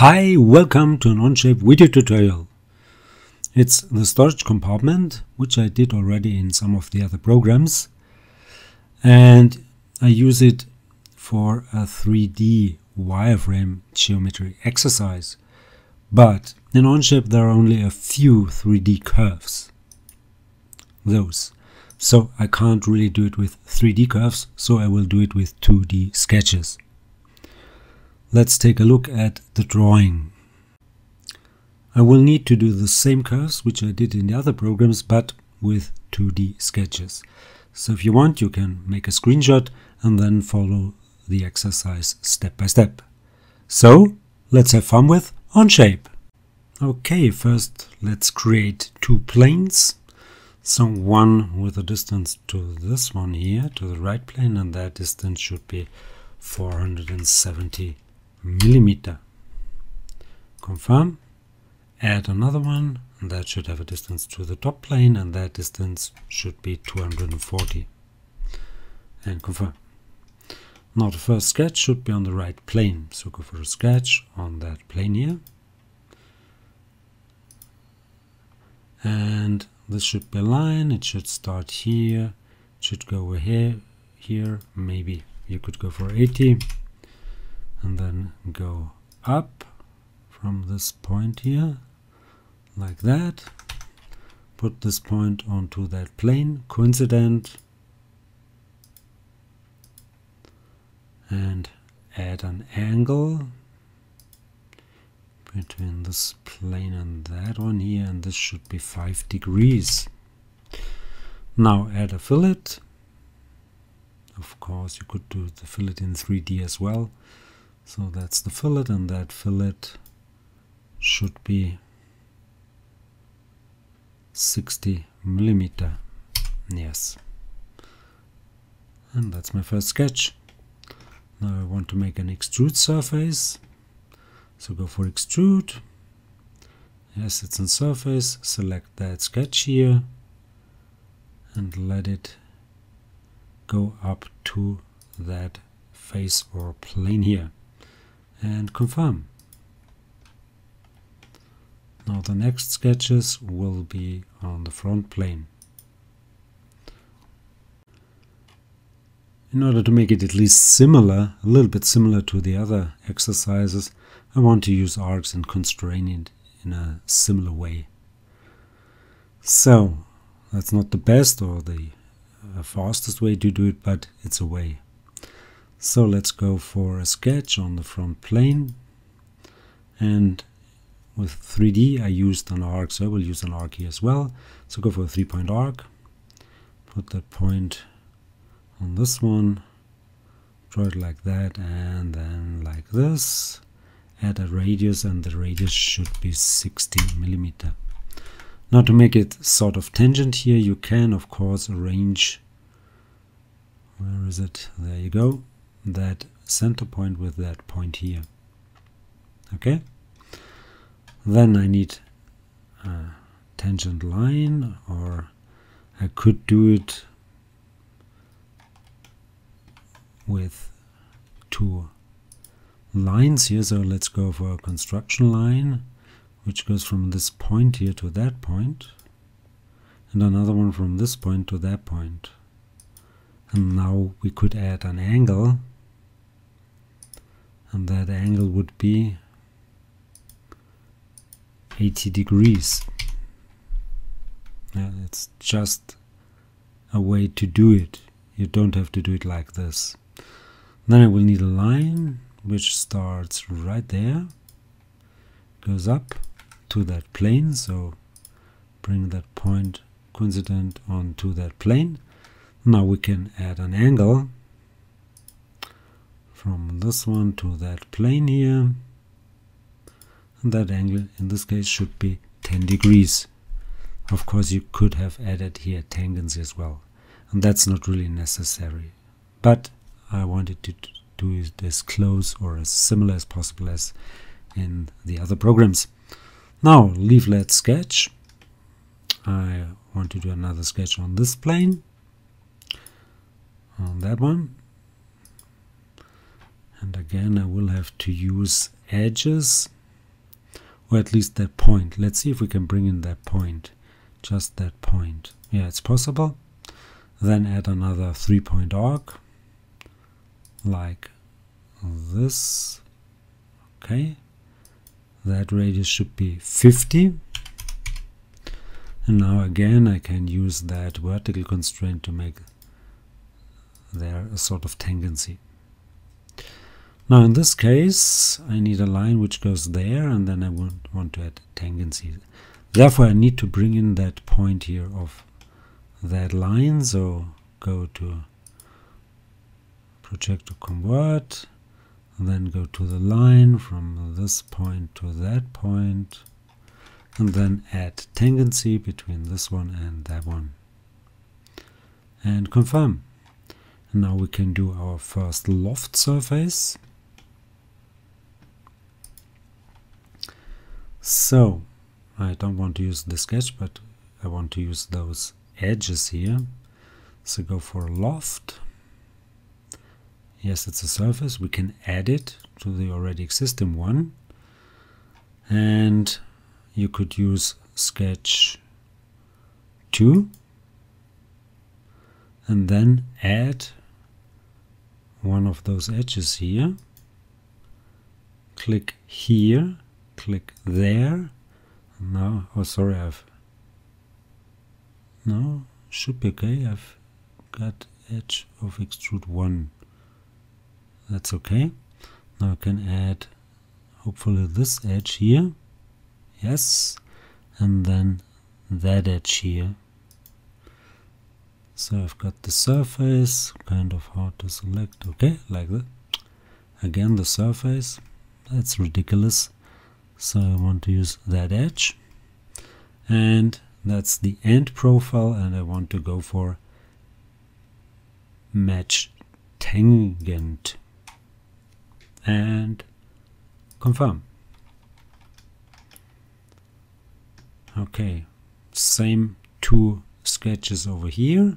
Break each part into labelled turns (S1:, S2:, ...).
S1: Hi, welcome to an Onshape video tutorial. It's the storage compartment, which I did already in some of the other programs. And I use it for a 3D wireframe geometry exercise. But in Onshape there are only a few 3D curves. Those. So I can't really do it with 3D curves, so I will do it with 2D sketches. Let's take a look at the drawing. I will need to do the same curves which I did in the other programs but with 2D sketches. So if you want you can make a screenshot and then follow the exercise step by step. So let's have fun with Onshape. Okay, first let's create two planes. So one with a distance to this one here, to the right plane, and that distance should be 470 millimeter. Confirm. Add another one, and that should have a distance to the top plane, and that distance should be 240. And confirm. Now the first sketch should be on the right plane, so go for a sketch on that plane here. And this should be a line, it should start here, it should go over here, here, maybe you could go for 80 and then go up from this point here like that. Put this point onto that plane coincident. And add an angle between this plane and that one here and this should be 5 degrees. Now add a fillet. Of course you could do the fillet in 3D as well so that's the fillet and that fillet should be 60 millimeter. Yes. And that's my first sketch. Now I want to make an extrude surface. So go for extrude. Yes, it's on surface. Select that sketch here and let it go up to that face or plane here and confirm. Now the next sketches will be on the front plane. In order to make it at least similar, a little bit similar to the other exercises, I want to use arcs and constrain it in a similar way. So, that's not the best or the uh, fastest way to do it, but it's a way. So let's go for a sketch on the front plane. And with 3D, I used an arc, so I will use an arc here as well. So go for a three-point arc. Put that point on this one. Draw it like that, and then like this. Add a radius, and the radius should be 60 millimeter. Now to make it sort of tangent here, you can of course arrange, where is it? There you go that center point with that point here. Okay? Then I need a tangent line or I could do it with two lines here. So let's go for a construction line which goes from this point here to that point and another one from this point to that point. And now we could add an angle and that angle would be 80 degrees. Yeah, it's just a way to do it. You don't have to do it like this. Then I will need a line which starts right there, goes up to that plane, so bring that point coincident onto that plane. Now we can add an angle from this one to that plane here. And that angle in this case should be 10 degrees. Of course you could have added here tangents as well and that's not really necessary. But I wanted to do it as close or as similar as possible as in the other programs. Now leaflet sketch. I want to do another sketch on this plane on that one and again I will have to use edges or at least that point. Let's see if we can bring in that point, just that point. Yeah, it's possible. Then add another three point arc, like this. Okay, that radius should be 50. And now again I can use that vertical constraint to make there a sort of tangency. Now in this case I need a line which goes there and then I want, want to add tangency. Therefore I need to bring in that point here of that line so go to project to convert and then go to the line from this point to that point and then add tangency between this one and that one and confirm now we can do our first loft surface. So I don't want to use the sketch but I want to use those edges here. So go for loft. Yes it's a surface. We can add it to the already existing one. And you could use sketch 2 and then add one of those edges here. Click here click there. No oh sorry I've no should be okay. I've got edge of extrude 1 that's okay. Now I can add hopefully this edge here. Yes. And then that edge here so I've got the surface kind of hard to select. Okay like that. Again the surface. That's ridiculous. So I want to use that edge. And that's the end profile and I want to go for match tangent. And confirm. Okay same two sketches over here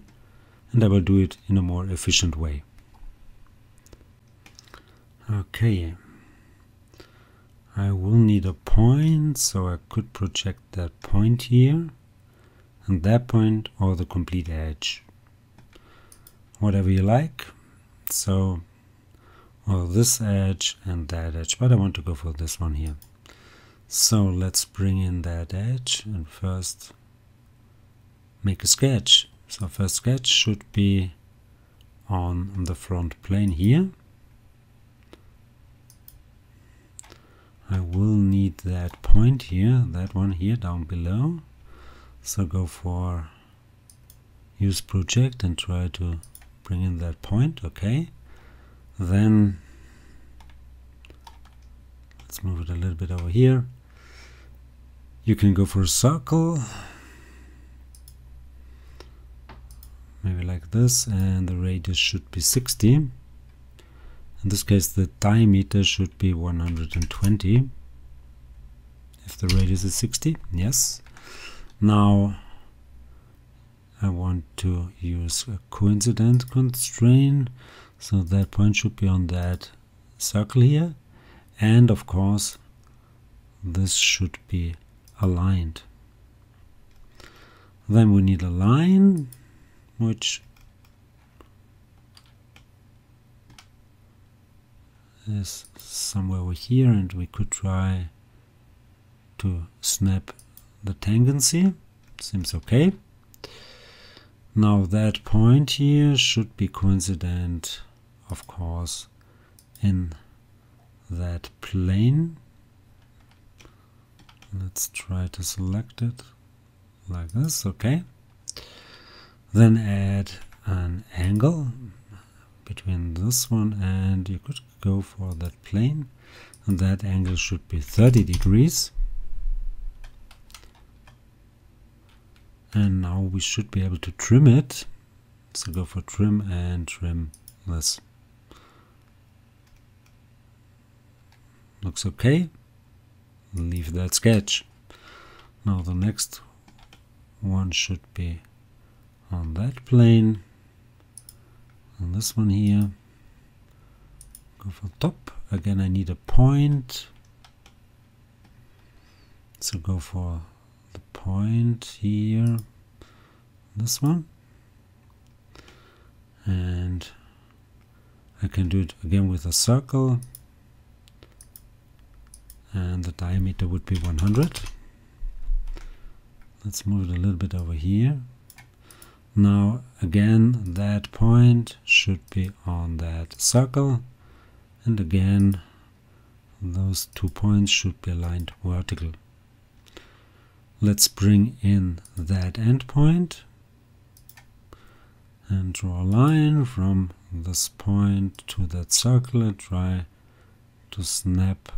S1: and I will do it in a more efficient way. Okay. I will need a point so I could project that point here and that point or the complete edge. Whatever you like. So or this edge and that edge but I want to go for this one here. So let's bring in that edge and first make a sketch. So first sketch should be on the front plane here. I will need that point here, that one here down below. So go for use project and try to bring in that point, okay. Then let's move it a little bit over here you can go for a circle maybe this and the radius should be 60 in this case the diameter should be 120 if the radius is 60 yes. Now I want to use a coincident constraint. So that point should be on that circle here. And of course this should be aligned. Then we need a line which is somewhere over here and we could try to snap the tangency. Seems okay. Now that point here should be coincident, of course, in that plane let's try to select it like this okay then add an angle between this one and you could go for that plane. And that angle should be 30 degrees. And now we should be able to trim it. So go for trim and trim this. Looks okay. Leave that sketch. Now the next one should be on that plane. And this one here. Go for top. Again I need a point. so go for the point here this one and I can do it again with a circle and the diameter would be 100 let's move it a little bit over here now again that point should be on that circle. And again those two points should be aligned vertical. Let's bring in that endpoint and draw a line from this point to that circle and try to snap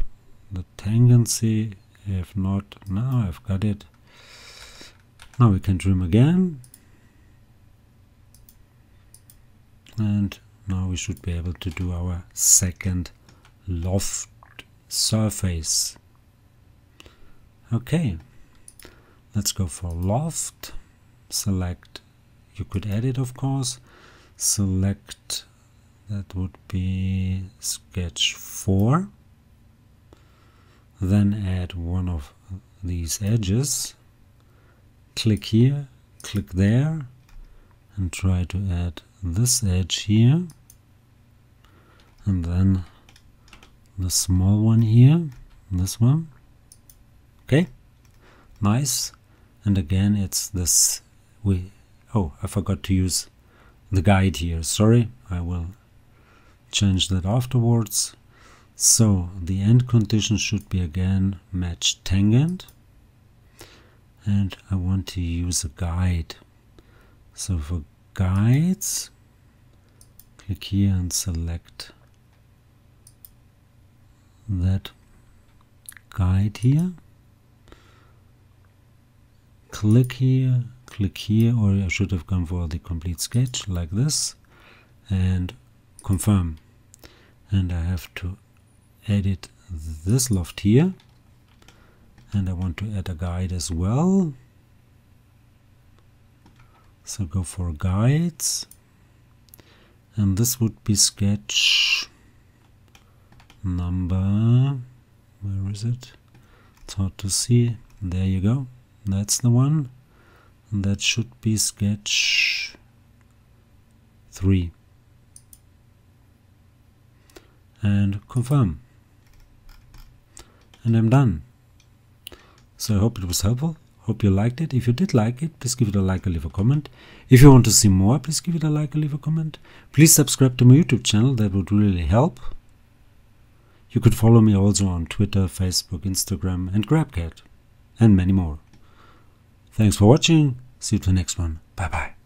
S1: the tangency. If not now I've got it. Now we can trim again and now we should be able to do our second loft surface. Okay let's go for loft. Select you could edit of course. Select that would be sketch 4 then add one of these edges. Click here click there and try to add this edge here and then the small one here this one okay? Nice. And again it's this we oh I forgot to use the guide here sorry. I will change that afterwards. So the end condition should be again match tangent and I want to use a guide. So for guides. Click here and select that guide here. Click here click here or I should have gone for the complete sketch like this. And confirm. And I have to edit this loft here. And I want to add a guide as well so go for guides. And this would be sketch number where is it? It's hard to see. There you go. That's the one. And that should be sketch 3 and confirm. And I'm done. So I hope it was helpful Hope you liked it. If you did like it, please give it a like or leave a comment. If you want to see more, please give it a like or leave a comment. Please subscribe to my YouTube channel. That would really help. You could follow me also on Twitter, Facebook, Instagram and GrabCAD, and many more. Thanks for watching. See you to the next one. Bye bye.